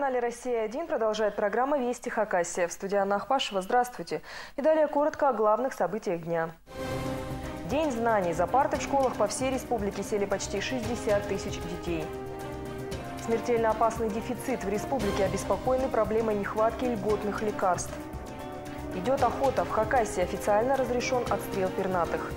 канале «Россия-1» продолжает программа «Вести Хакасия». В студии Анна Ахпашева. Здравствуйте. И далее коротко о главных событиях дня. День знаний. За парты в школах по всей республике сели почти 60 тысяч детей. Смертельно опасный дефицит. В республике обеспокоены проблемой нехватки льготных лекарств. Идет охота. В Хакасии официально разрешен отстрел пернатых.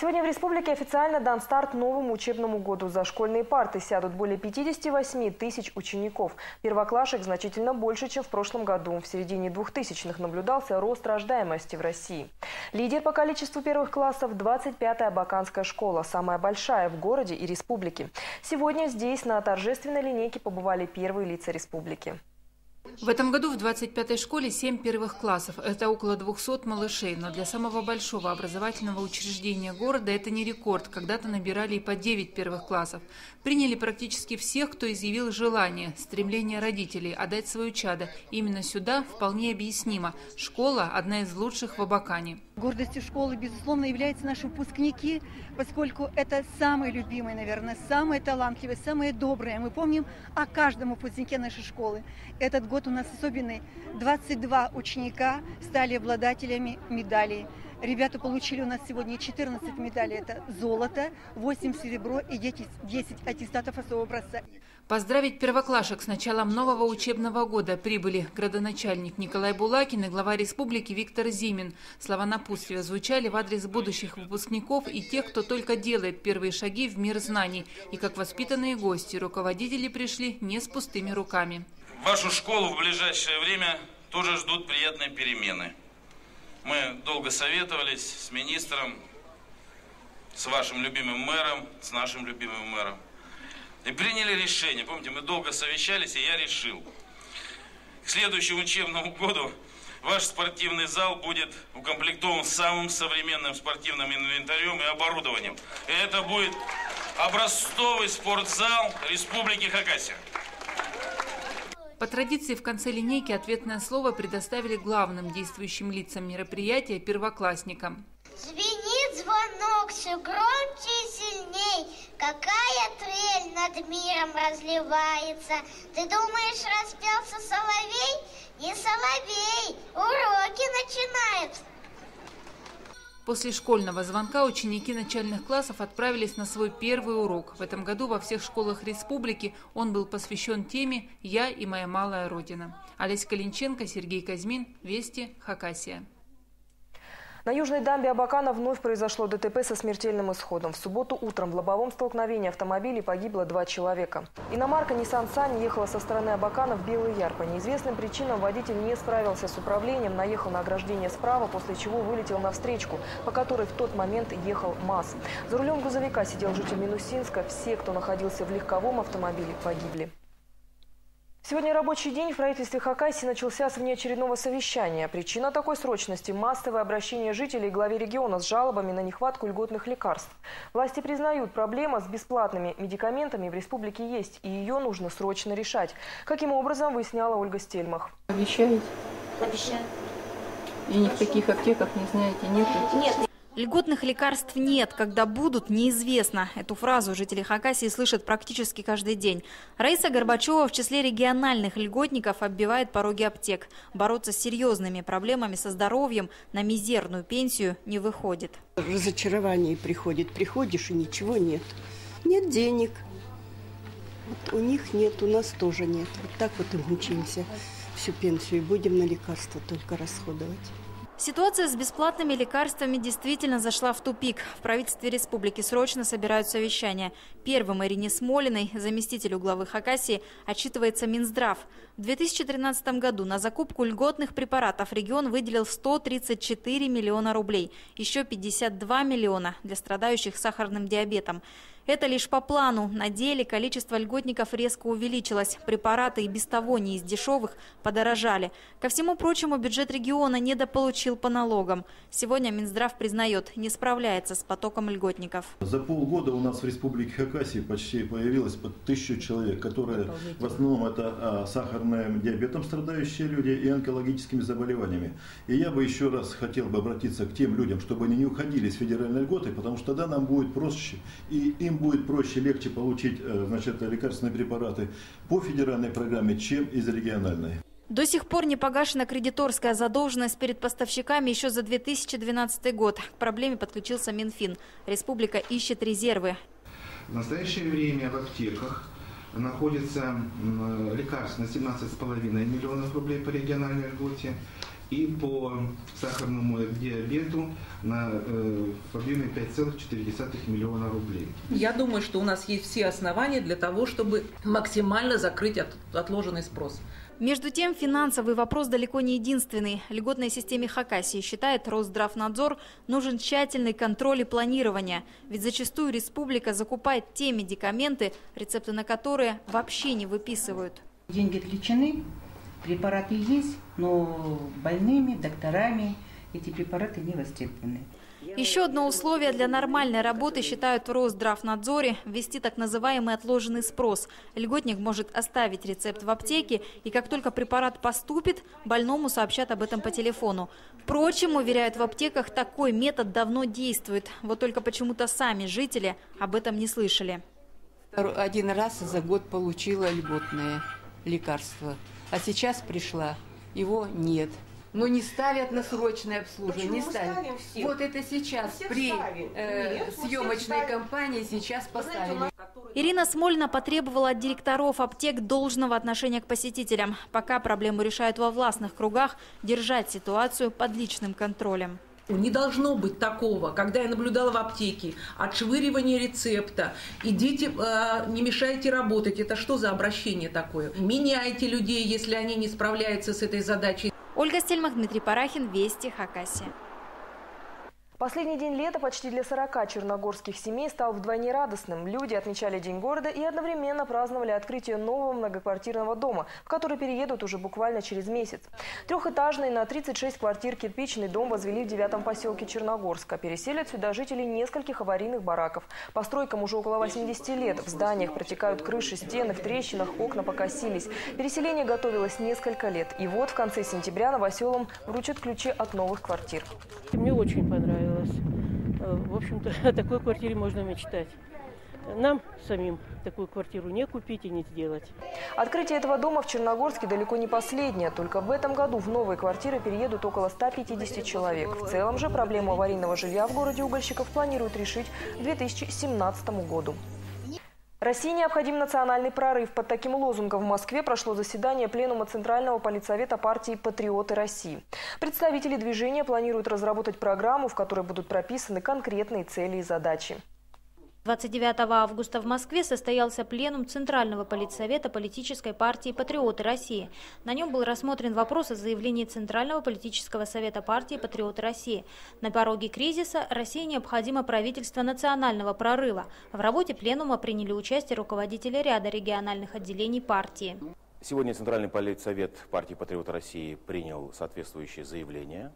Сегодня в республике официально дан старт новому учебному году. За школьные парты сядут более 58 тысяч учеников. Первоклашек значительно больше, чем в прошлом году. В середине 2000-х наблюдался рост рождаемости в России. Лидер по количеству первых классов – 25-я Абаканская школа, самая большая в городе и республике. Сегодня здесь на торжественной линейке побывали первые лица республики. В этом году в 25-й школе 7 первых классов. Это около 200 малышей. Но для самого большого образовательного учреждения города это не рекорд. Когда-то набирали и по 9 первых классов. Приняли практически всех, кто изъявил желание, стремление родителей отдать свое чадо. Именно сюда вполне объяснимо. Школа – одна из лучших в Абакане. Гордостью школы, безусловно, являются наши выпускники, поскольку это самые любимые, наверное, самые талантливые, самые добрые. Мы помним о каждом выпускнике нашей школы. Этот год у нас особенный. 22 ученика стали обладателями медалей. Ребята получили у нас сегодня 14 медалей. Это золото, 8 серебро и 10, 10 аттестатов особого образца. Поздравить первоклашек с началом нового учебного года прибыли градоначальник Николай Булакин и глава республики Виктор Зимин. Слова напутствия звучали в адрес будущих выпускников и тех, кто только делает первые шаги в мир знаний. И как воспитанные гости, руководители пришли не с пустыми руками. Вашу школу в ближайшее время тоже ждут приятные перемены. Мы долго советовались с министром, с вашим любимым мэром, с нашим любимым мэром. И приняли решение. Помните, мы долго совещались, и я решил. К следующему учебному году ваш спортивный зал будет укомплектован самым современным спортивным инвентарем и оборудованием. И это будет образцовый спортзал Республики Хакасия. По традиции в конце линейки ответное слово предоставили главным действующим лицам мероприятия – первоклассникам. Звенит звонок все громче и сильней. Какая трель над миром разливается. Ты думаешь, распелся соловей? Не соловей, начинаются. После школьного звонка ученики начальных классов отправились на свой первый урок. В этом году во всех школах республики он был посвящен теме «Я и моя малая родина». Олеся Калинченко, Сергей Казьмин, Вести, Хакасия. На южной дамбе Абакана вновь произошло ДТП со смертельным исходом. В субботу утром в лобовом столкновении автомобилей погибло два человека. Иномарка Nissan Sunny ехала со стороны Абакана в Белый Яр. По неизвестным причинам водитель не справился с управлением, наехал на ограждение справа, после чего вылетел на встречку, по которой в тот момент ехал МАЗ. За рулем грузовика сидел житель Минусинска. Все, кто находился в легковом автомобиле, погибли. Сегодня рабочий день в правительстве Хакасии начался с внеочередного совещания. Причина такой срочности – массовое обращение жителей к главе региона с жалобами на нехватку льготных лекарств. Власти признают, проблема с бесплатными медикаментами в республике есть, и ее нужно срочно решать. Каким образом, выясняла Ольга Стельмах. Обещаете? Обещаю. И ни в каких аптеках не знаете, нет? Нет, Льготных лекарств нет, когда будут, неизвестно. Эту фразу жители Хакасии слышат практически каждый день. Раиса Горбачева в числе региональных льготников оббивает пороги аптек. Бороться с серьезными проблемами со здоровьем на мизерную пенсию не выходит. Разочарование приходит. Приходишь и ничего нет. Нет денег. Вот у них нет, у нас тоже нет. Вот так вот и мучаемся всю пенсию и будем на лекарства только расходовать. Ситуация с бесплатными лекарствами действительно зашла в тупик. В правительстве республики срочно собирают совещание. Первым Ирине Смолиной, заместителю главы Хакасии, отчитывается Минздрав. В 2013 году на закупку льготных препаратов регион выделил 134 миллиона рублей. Еще 52 миллиона для страдающих сахарным диабетом. Это лишь по плану. На деле количество льготников резко увеличилось. Препараты и без того не из дешевых подорожали. Ко всему прочему, бюджет региона недополучил по налогам. Сегодня Минздрав признает, не справляется с потоком льготников. За полгода у нас в Республике Хакасия почти появилось под тысячу человек, которые в основном это а, сахарным диабетом страдающие люди и онкологическими заболеваниями. И я бы еще раз хотел бы обратиться к тем людям, чтобы они не уходили с федеральной льготы, потому что тогда нам будет проще и им им будет проще, легче получить э, значит, лекарственные препараты по федеральной программе, чем из региональной. До сих пор не погашена кредиторская задолженность перед поставщиками еще за 2012 год. К проблеме подключился Минфин. Республика ищет резервы. В настоящее время в аптеках находится лекарств на 17,5 миллионов рублей по региональной льготе и по сахарному диабету на, э, в объеме 5,4 миллиона рублей. Я думаю, что у нас есть все основания для того, чтобы максимально закрыть от, отложенный спрос. Между тем, финансовый вопрос далеко не единственный. Льготной системе Хакасии считает Росздравнадзор нужен тщательный контроль и планирование. Ведь зачастую республика закупает те медикаменты, рецепты на которые вообще не выписывают. Деньги отвлечены, препараты есть, но больными, докторами эти препараты не востребованы. Еще одно условие для нормальной работы считают в Росздравнадзоре – ввести так называемый отложенный спрос. Льготник может оставить рецепт в аптеке, и как только препарат поступит, больному сообщат об этом по телефону. Впрочем, уверяют в аптеках, такой метод давно действует. Вот только почему-то сами жители об этом не слышали. Один раз за год получила льготное лекарство, а сейчас пришла, его нет но не ставят на срочное обслуживание. Почему не ставят. Все? Вот это сейчас все при э, съемочной кампании сейчас поставили. Ирина Смольна потребовала от директоров аптек должного отношения к посетителям. Пока проблему решают во властных кругах, держать ситуацию под личным контролем. Не должно быть такого, когда я наблюдала в аптеке, отшвыривание рецепта, идите, э, не мешайте работать. Это что за обращение такое? Меняйте людей, если они не справляются с этой задачей. Ольга Стельмах, Дмитрий Парахин, Вести, Хакасия. Последний день лета почти для 40 черногорских семей стал вдвойне радостным. Люди отмечали День города и одновременно праздновали открытие нового многоквартирного дома, в который переедут уже буквально через месяц. Трехэтажный на 36 квартир кирпичный дом возвели в девятом поселке Черногорска. Переселят сюда жителей нескольких аварийных бараков. Постройкам уже около 80 лет. В зданиях протекают крыши, стены, в трещинах окна покосились. Переселение готовилось несколько лет. И вот в конце сентября новоселам вручат ключи от новых квартир. Мне очень понравилось понравилось. Э, в общем-то, о такой квартире можно мечтать. Нам самим такую квартиру не купить и не сделать. Открытие этого дома в Черногорске далеко не последнее. Только в этом году в новые квартиры переедут около 150 человек. В целом же проблему аварийного жилья в городе угольщиков планируют решить к 2017 году. России необходим национальный прорыв. Под таким лозунгом в Москве прошло заседание Пленума Центрального политсовета партии «Патриоты России». Представители движения планируют разработать программу, в которой будут прописаны конкретные цели и задачи. 29 августа в Москве состоялся пленум Центрального политсовета политической партии «Патриоты России». На нем был рассмотрен вопрос о заявлении Центрального политического совета партии «Патриоты России». На пороге кризиса России необходимо правительство национального прорыва. В работе пленума приняли участие руководители ряда региональных отделений партии. Сегодня Центральный политсовет партии «Патриоты России» принял соответствующее заявление.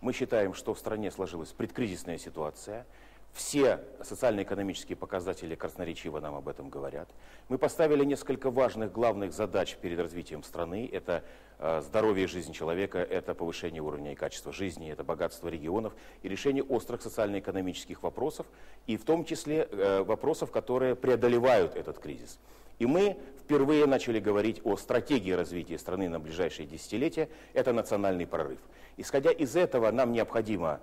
Мы считаем, что в стране сложилась предкризисная ситуация – все социально-экономические показатели красноречиво нам об этом говорят. Мы поставили несколько важных главных задач перед развитием страны. Это э, здоровье и жизнь человека, это повышение уровня и качества жизни, это богатство регионов и решение острых социально-экономических вопросов, и в том числе э, вопросов, которые преодолевают этот кризис. И мы впервые начали говорить о стратегии развития страны на ближайшие десятилетия. Это национальный прорыв. Исходя из этого, нам необходимо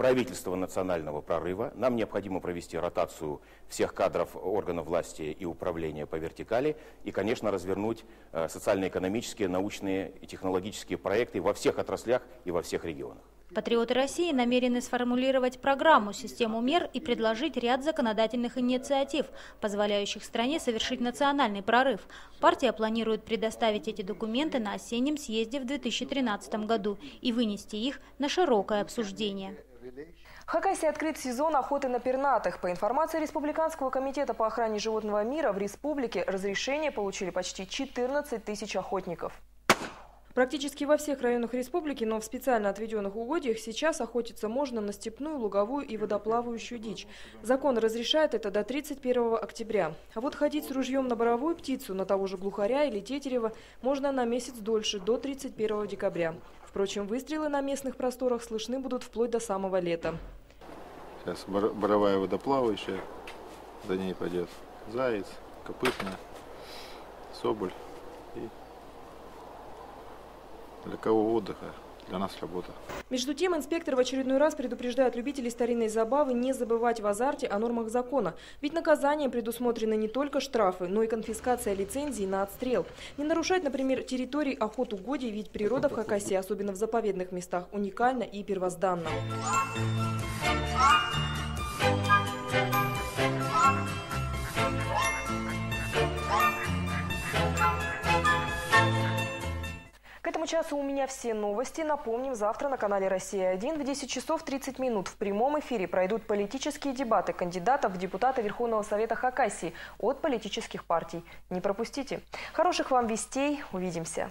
правительства национального прорыва. Нам необходимо провести ротацию всех кадров органов власти и управления по вертикали и, конечно, развернуть э, социально-экономические, научные и технологические проекты во всех отраслях и во всех регионах. Патриоты России намерены сформулировать программу, систему мер и предложить ряд законодательных инициатив, позволяющих стране совершить национальный прорыв. Партия планирует предоставить эти документы на осеннем съезде в 2013 году и вынести их на широкое обсуждение. В Хакасии открыт сезон охоты на пернатых. По информации Республиканского комитета по охране животного мира, в республике разрешение получили почти 14 тысяч охотников. Практически во всех районах республики, но в специально отведенных угодьях сейчас охотиться можно на степную, луговую и водоплавающую дичь. Закон разрешает это до 31 октября. А вот ходить с ружьем на боровую птицу, на того же глухаря или тетерева, можно на месяц дольше, до 31 декабря. Впрочем, выстрелы на местных просторах слышны будут вплоть до самого лета. Сейчас боровая водоплавающая за ней пойдет заяц, копытная, соболь и для кого отдыха, для нас работа. Между тем, инспектор в очередной раз предупреждает любителей старинной забавы не забывать в азарте о нормах закона. Ведь наказанием предусмотрены не только штрафы, но и конфискация лицензий на отстрел. Не нарушать, например, территории охот угодий, ведь природа в Хакасии, особенно в заповедных местах, уникальна и первозданна. Этому часу у меня все новости. Напомним, завтра на канале «Россия-1» в 10 часов 30 минут в прямом эфире пройдут политические дебаты кандидатов в депутаты Верховного Совета Хакасии от политических партий. Не пропустите. Хороших вам вестей. Увидимся.